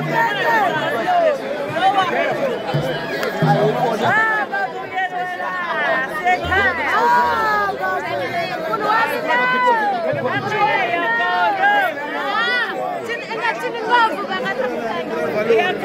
ngoku bangatakuteka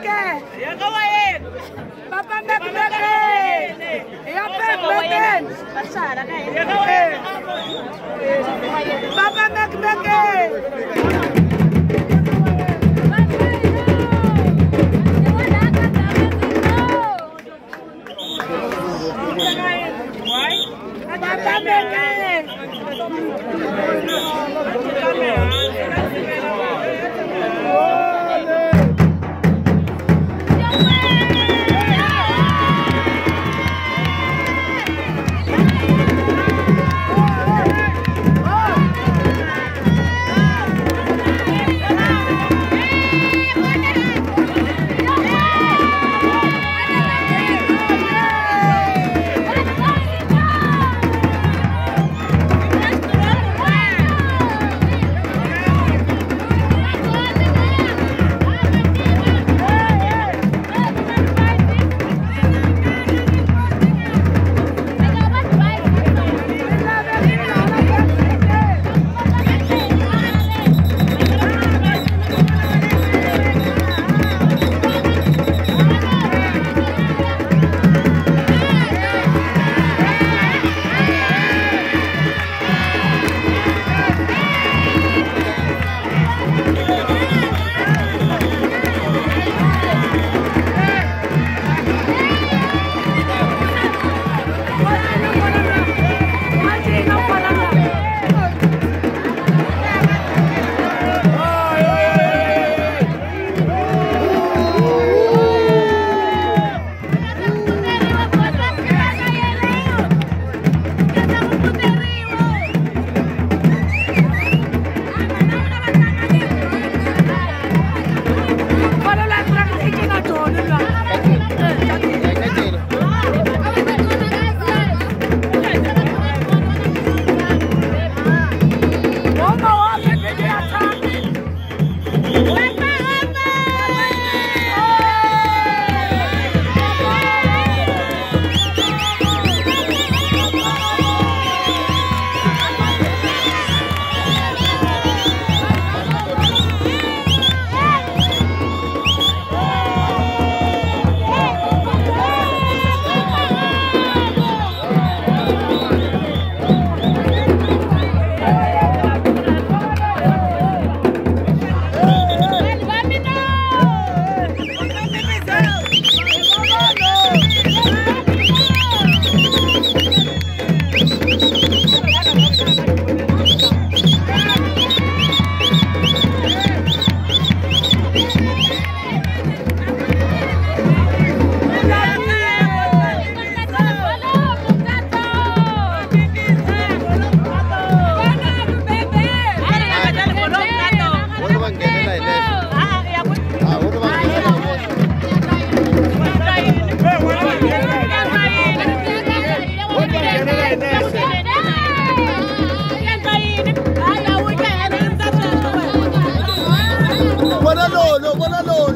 Britain! Papa make Britain! Ya Papa make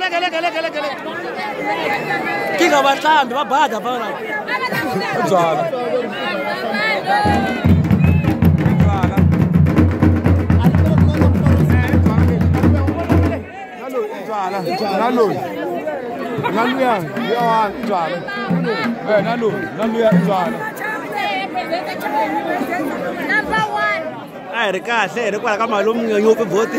lega lega lega lega lega. Ki ga vartan, va bada bana. Zara. Zara. Nalo. Nalo ya, ya Zara. Eh, nalo, nalo ya Zara. Number 1. Ai, rikahle, rikwala ka malume yo pe vote.